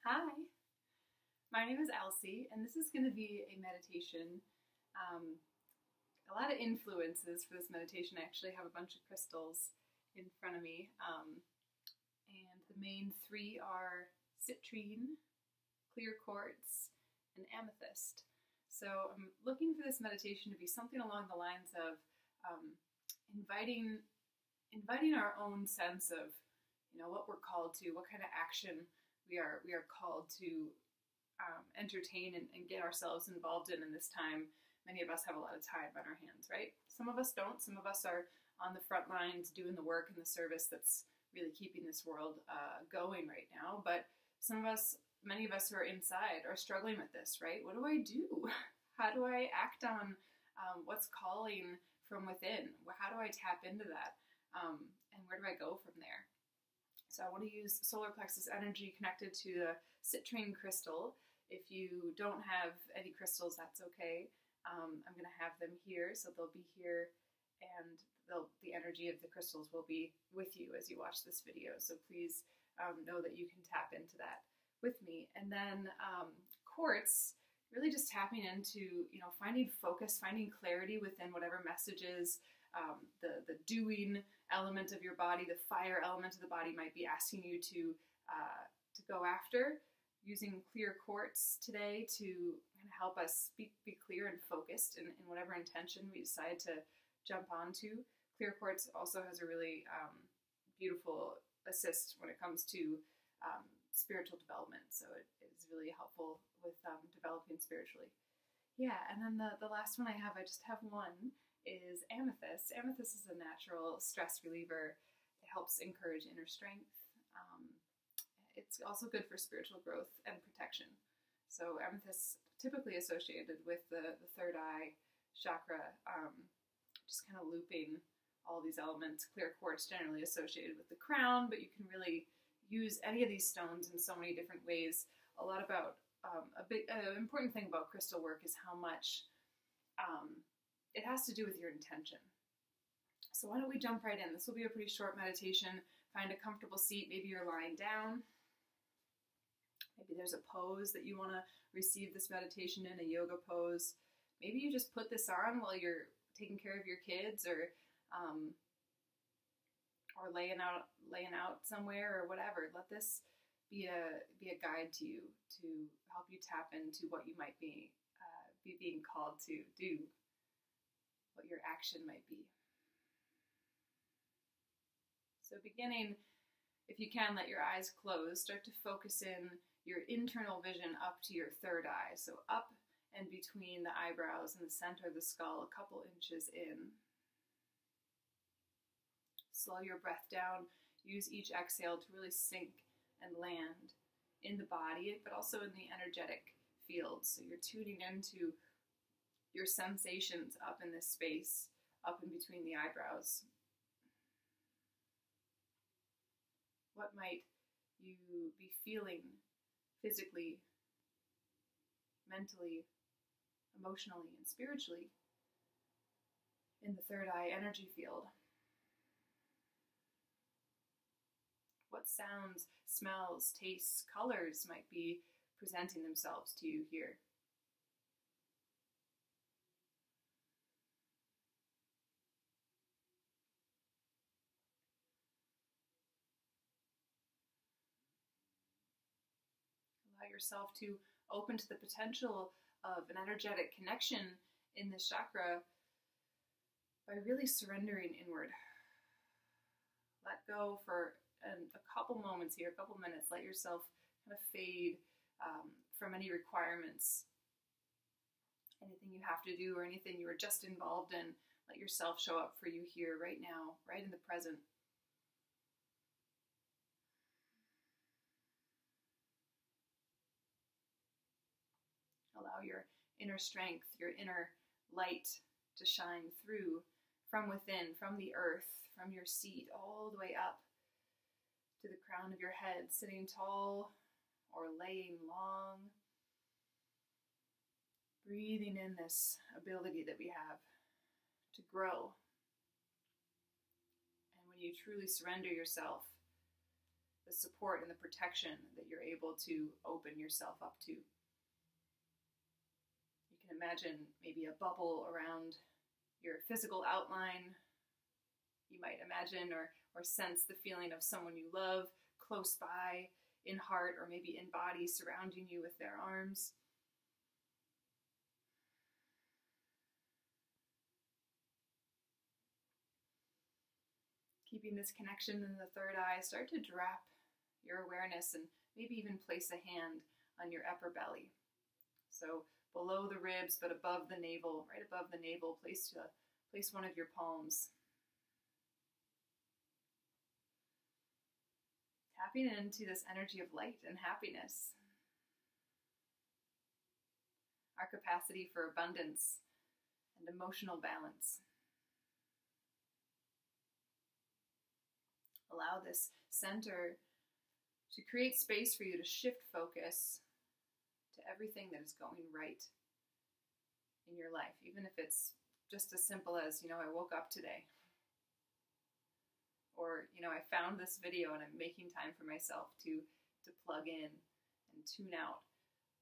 Hi, my name is Alcy, and this is going to be a meditation. Um, a lot of influences for this meditation. I actually have a bunch of crystals in front of me, um, and the main three are citrine, clear quartz, and amethyst. So I'm looking for this meditation to be something along the lines of um, inviting inviting our own sense of you know what we're called to, what kind of action we are we are called to um, entertain and, and, get ourselves involved in in this time. Many of us have a lot of time on our hands, right? Some of us don't. Some of us are on the front lines doing the work and the service that's really keeping this world uh, going right now. But some of us, many of us who are inside, are struggling with this, right? What do I do? How do I act on um, what's calling from within? How do I tap into that? Um, and where do I go from there? So I want to use solar plexus energy connected to the citrine crystal. If you don't have any crystals, that's okay. Um, I'm going to have them here, so they'll be here, and the energy of the crystals will be with you as you watch this video. So please um, know that you can tap into that with me. And then um, quartz, really just tapping into, you know, finding focus, finding clarity within whatever messages um, the, the doing element of your body, the fire element of the body might be asking you to, uh, to go after. Using clear quartz today to help us be, be clear and focused in, in whatever intention we decide to jump onto. Clear quartz also has a really um, beautiful assist when it comes to um, spiritual development, so it is really helpful with um, developing spiritually. Yeah, and then the, the last one I have, I just have one, is amethyst. Amethyst is a natural stress reliever. It helps encourage inner strength. Um, it's also good for spiritual growth and protection. So amethyst typically associated with the, the third eye chakra, um, just kind of looping all these elements. Clear quartz generally associated with the crown, but you can really use any of these stones in so many different ways. A lot about um, a big uh, important thing about crystal work is how much um, it has to do with your intention. So why don't we jump right in? This will be a pretty short meditation. Find a comfortable seat. Maybe you're lying down. Maybe there's a pose that you want to receive this meditation in, a yoga pose. Maybe you just put this on while you're taking care of your kids or um, or laying out laying out somewhere or whatever. Let this be a be a guide to you to help you tap into what you might be uh, be being called to do what your action might be. So, beginning, if you can, let your eyes close. Start to focus in your internal vision up to your third eye. So, up and between the eyebrows and the center of the skull, a couple inches in. Slow your breath down. Use each exhale to really sink and land in the body, but also in the energetic field. So, you're tuning into your sensations up in this space, up in between the eyebrows. What might you be feeling physically, mentally, emotionally, and spiritually in the third eye energy field? What sounds, smells, tastes, colors might be presenting themselves to you here? Yourself to open to the potential of an energetic connection in this chakra by really surrendering inward. Let go for an, a couple moments here, a couple minutes. Let yourself kind of fade um, from any requirements, anything you have to do, or anything you were just involved in. Let yourself show up for you here, right now, right in the present. allow your inner strength, your inner light to shine through from within, from the earth, from your seat, all the way up to the crown of your head, sitting tall or laying long. Breathing in this ability that we have to grow. And when you truly surrender yourself, the support and the protection that you're able to open yourself up to. Can imagine maybe a bubble around your physical outline. You might imagine or, or sense the feeling of someone you love close by, in heart, or maybe in body, surrounding you with their arms. Keeping this connection in the third eye, start to drop your awareness and maybe even place a hand on your upper belly. So below the ribs, but above the navel, right above the navel, place, to, place one of your palms. Tapping into this energy of light and happiness. Our capacity for abundance and emotional balance. Allow this center to create space for you to shift focus everything that is going right in your life, even if it's just as simple as, you know, I woke up today. Or, you know, I found this video and I'm making time for myself to to plug in and tune out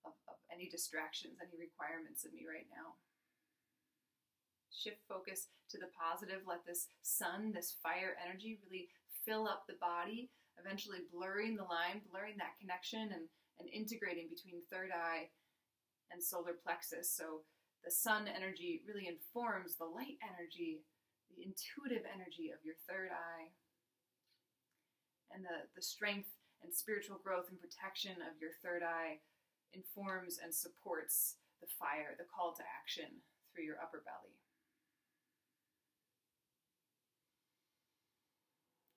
of, of any distractions, any requirements of me right now. Shift focus to the positive. Let this sun, this fire energy really fill up the body, eventually blurring the line, blurring that connection and, and integrating between third eye and solar plexus. So the sun energy really informs the light energy, the intuitive energy of your third eye, and the, the strength and spiritual growth and protection of your third eye informs and supports the fire, the call to action through your upper belly.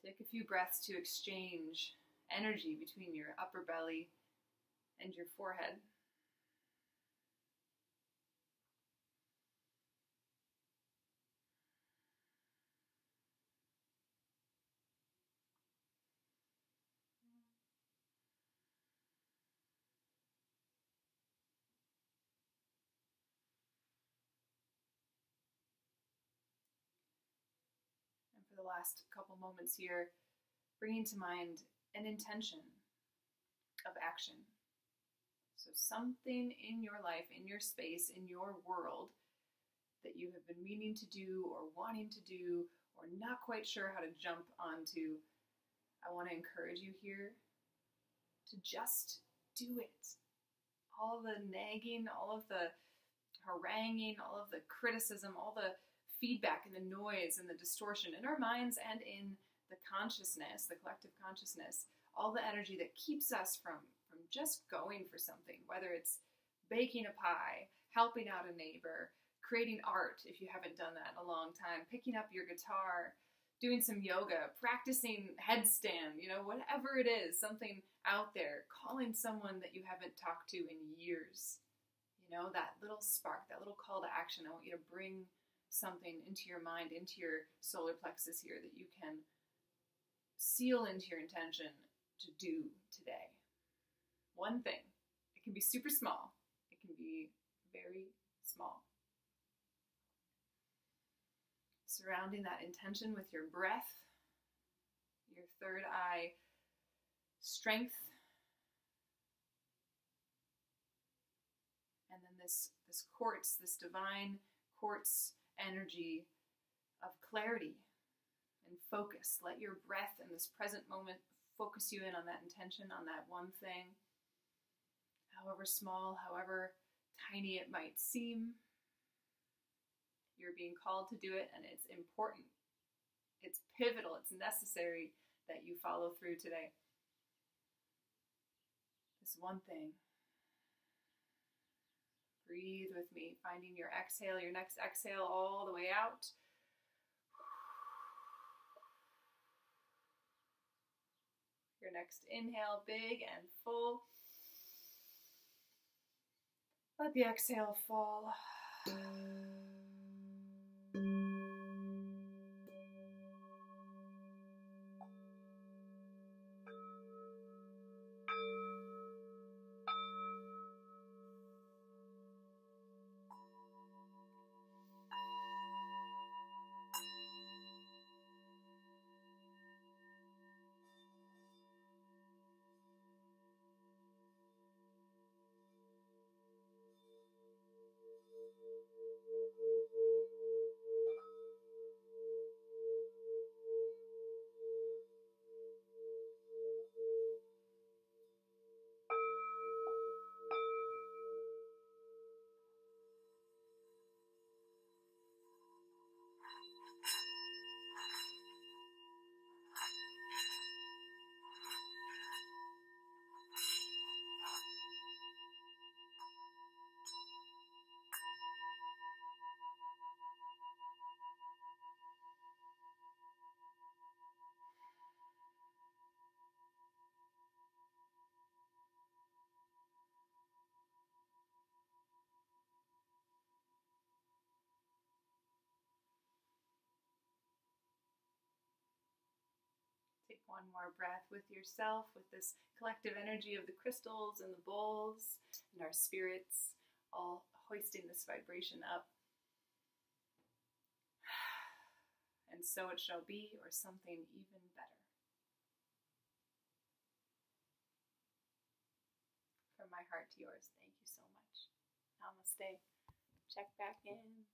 Take a few breaths to exchange energy between your upper belly and your forehead. And for the last couple moments here, bringing to mind an intention of action. So, something in your life, in your space, in your world that you have been meaning to do or wanting to do or not quite sure how to jump onto, I want to encourage you here to just do it. All the nagging, all of the haranguing, all of the criticism, all the feedback and the noise and the distortion in our minds and in the consciousness, the collective consciousness, all the energy that keeps us from just going for something, whether it's baking a pie, helping out a neighbor, creating art if you haven't done that in a long time, picking up your guitar, doing some yoga, practicing headstand, you know, whatever it is, something out there, calling someone that you haven't talked to in years. You know, that little spark, that little call to action. I want you to bring something into your mind, into your solar plexus here that you can seal into your intention to do today. One thing. It can be super small, it can be very small. Surrounding that intention with your breath, your third eye strength, and then this, this quartz, this divine quartz energy of clarity and focus. Let your breath in this present moment focus you in on that intention, on that one thing, however small, however tiny it might seem. You're being called to do it, and it's important. It's pivotal, it's necessary that you follow through today. This one thing. Breathe with me, finding your exhale, your next exhale all the way out. Your next inhale, big and full. Let the exhale fall. Take one more breath with yourself, with this collective energy of the crystals and the bowls and our spirits all hoisting this vibration up. And so it shall be, or something even better. From my heart to yours, thank you so much. Namaste. Check back in.